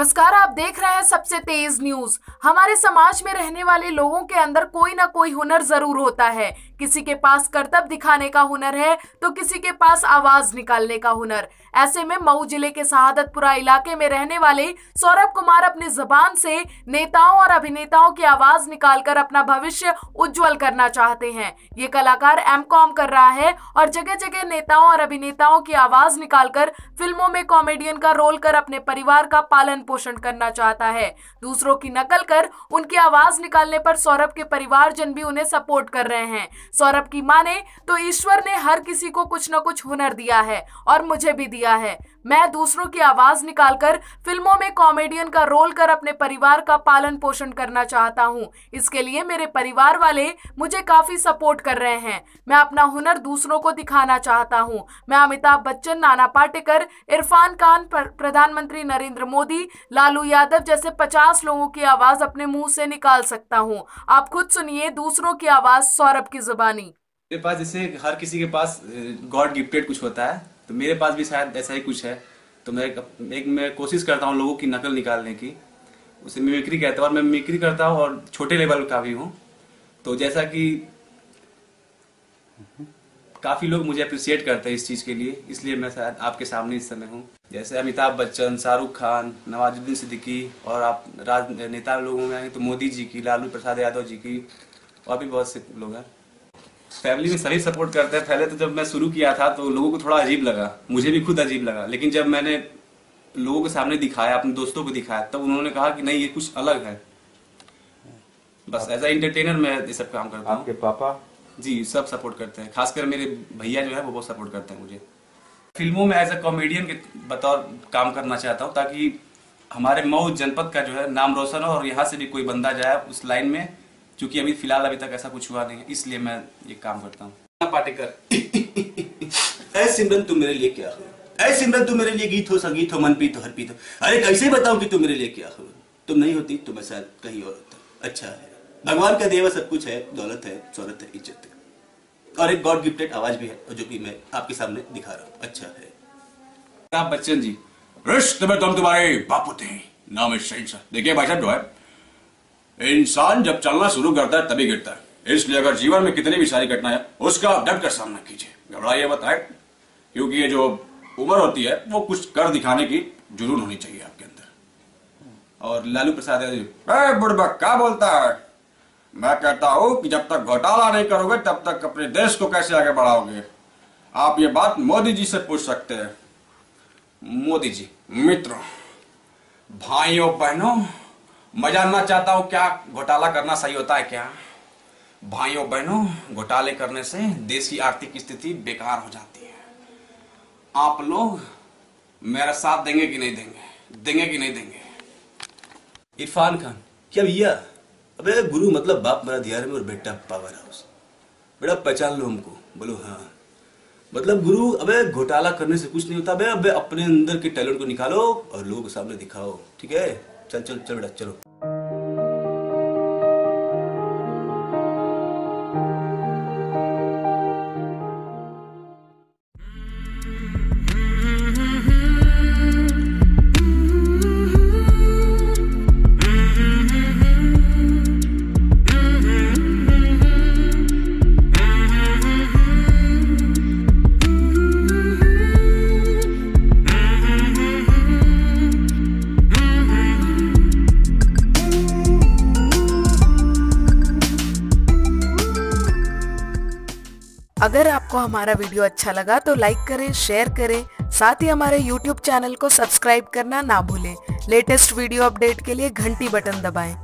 नमस्कार, आप देख रहे हैं सबसे तेज न्यूज़। हमारे समाज में रहने वाले लोगों के अंदर कोई ना कोई हुनर ज़रूर होता है। किसी के पास कर्तव्य दिखाने का हुनर है तो किसी के पास आवाज़ निकालने का हुनर। ऐसे में मऊ ज़िले के शहादतपुरा इलाके में रहने वाले सौरभ कुमार अपनी जबान से नेताओं और अभिनेताओं की आवाज़ निकालकर अपना भविष्य उज्जवल करना चाहते हैं। ये कलाकार एम कॉम कर रहा है और जगह जगह नेताओं और अभिनेताओं की आवाज़ निकालकर फ़िल्मों में कॉमेडियन का रोल कर अपने परिवार का पालन पोषण करना चाहता है। दूसरों की नकल कर उनकी आवाज़ निकालने पर सौरभ के परिवारजन भी उन्हें सपोर्ट कर रहे हैं। सौरभ की माने तो ईश्वर ने हर किसी को कुछ न कुछ हुनर दिया है और मुझे भी दिया है। मैं दूसरों की आवाज़ निकालकर फ़िल्मों में कॉमेडियन का रोल कर अपने परिवार का पालन पोषण करना चाहता हूँ। इसके लिए मेरे परिवार वाले मुझे काफ़ी सपोर्ट कर रहे हैं। मैं अपना हुनर दूसरों को दिखाना चाहता हूँ। मैं अमिताभ बच्चन, नाना पाटेकर, इरफान खान प्रधानमंत्री नरेंद्र मोदी, लालू यादव जैसे पचास लोगों की आवाज़ अपने मुँह से निकाल सकता हूँ। आप खुद सुनिए दूसरों की आवाज़ सौरभ की जुबानी। मेरे पास जैसे हर किसी के पास गॉड गिफ्टेड कुछ होता है तो मेरे पास भी शायद ऐसा ही कुछ है। तो मैं एक मैं कोशिश करता हूँ लोगों की नकल निकालने की। उसे मिमिक्री कहता हूँ और मैं मिमिक्री करता हूँ और छोटे लेवल का भी हूँ। तो जैसा कि काफ़ी लोग मुझे अप्रिसिएट करते हैं इस चीज़ के लिए, इसलिए मैं शायद आपके सामने इस समय हूँ। जैसे अमिताभ बच्चन, शाहरुख खान, नवाजुद्दीन सिद्दीकी और आप राजनेता लोगों में आएँगे तो मोदी जी की, लालू प्रसाद यादव जी की और भी बहुत से लोग हैं। फैमिली में सभी सपोर्ट करते हैं। पहले तो जब मैं शुरू किया था तो लोगों को थोड़ा अजीब लगा। मुझे भी खुद अजीब लगा। लेकिन जब मैंने लोगों के सामने दिखाया अपने दोस्तों को दिखाया तब उन्होंने कहा कि नहीं ये कुछ अलग है। बस एज ए एंटरटेनर मैं ये सब काम करता हूँ। आपके पापा? जी सब सपोर्ट करते हैं। खासकर मेरे भैया जो है वो बहुत सपोर्ट करते हैं मुझे। फ़िल्मों में एज ए कॉमेडियन के बतौर काम करना चाहता हूँ ताकि हमारे मऊ जनपद का जो है नाम रोशन हो और यहाँ से भी कोई बंदा जाए उस लाइन में। क्योंकि अभी फ़िलहाल अभी तक ऐसा कुछ हुआ नहीं है इसलिए मैं ये काम करता हूँ। पाटेकर ऐ सिमरन तुम मेरे लिए क्या हो? ऐ सिमरन तुम मेरे लिए गीत हो संगीत हो मन पीत हो हर पीत हो। अरे कैसे बताऊँ कि तुम मेरे लिए क्या हो? तुम नहीं होती तो मैं शायद कहीं और होता। अच्छा है। भगवान का देवा सब कुछ है दौलत है शौरत है इज़्ज़त है। और एक गॉड गिफ्टेड आवाज़ भी है जो कि मैं आपके सामने दिखा रहा हूँ। अच्छा है। आप बच्चन जी रिश्ते में तुम तुम्हारे बापू थे नाम है देखिए भाई साहब जो है इंसान जब चलना शुरू करता है, तभी गिरता है। इसलिए अगर जीवन में कितनी भी सारी घटनाएँ उसका आप डट कर सामना कीजिए। घबराइए बताए क्योंकि ये जो उम्र होती है, वो कुछ कर दिखाने की जुनून होनी चाहिए आपके अंदर। और लालू प्रसाद बुढ़बा क्या बोलता है? मैं कहता हूँ कि जब तक घोटाला नहीं करोगे, तब तक अपने देश को कैसे आगे बढ़ाओगे? आप ये बात मोदी जी से पूछ सकते हैं। मोदी जी, मित्रों, भाइयों, बहनों मैं जानना चाहता हूँ क्या घोटाला करना सही होता है क्या? भाइयों, बहनों, घोटाले करने से देश की आर्थिक स्थिति बेकार हो जाती है। आप लोग मेरा साथ देंगे कि नहीं देंगे? देंगे कि नहीं देंगे? इरफान खान, क्या भैया? अबे गुरु मतलब बाप मेरा दियार में और बेटा पावर हाउस। बेटा पहचान लो हमको। बोलो हाँ। मतलब गुरु, अबे घोटाला करने से कुछ नहीं होता। अबे अबे अपने अंदर के टैलेंट को निकालो और लोगों के सामने दिखाओ। ठीक है? चल चल चल बेटा चलो। अगर आपको हमारा वीडियो अच्छा लगा तो लाइक करें, शेयर करें। साथ ही हमारे यूट्यूब चैनल को सब्सक्राइब करना ना भूलें। लेटेस्ट वीडियो अपडेट के लिए घंटी बटन दबाएँ।